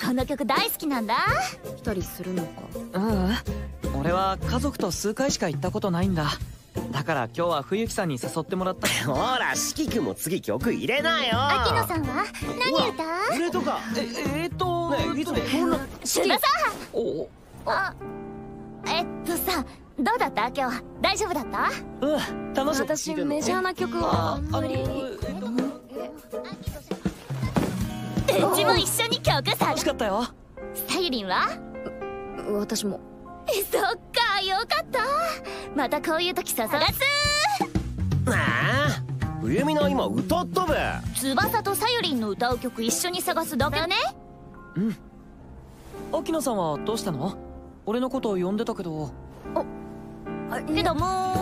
この曲大好きなんだ。来たりするのか。うん。うん俺は家族と数回しか行ったことないんだ。だから今日は冬木さんに誘ってもらった。ほら四季君も次曲入れなよ。秋野さんは？何歌う？俺とか。ええー、っとねえいつもこんなシュナさおあえっとさどうだった？今日大丈夫だった？うん楽しかった私メジャーな曲はあんまりうちも一緒に曲探楽しかったよ。さゆりんは？私も。えそっかよかった。またこういう時さ探す。ああ冬美の今歌っとべ翼とさゆりんの歌う曲一緒に探すだけね。秋野さんはどうしたの？俺のことを呼んでたけど。けどもう